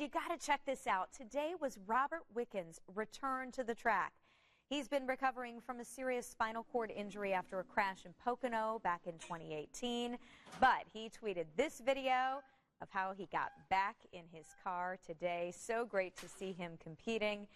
You got to check this out. Today was Robert Wickens' return to the track. He's been recovering from a serious spinal cord injury after a crash in Pocono back in 2018. But he tweeted this video of how he got back in his car today. So great to see him competing.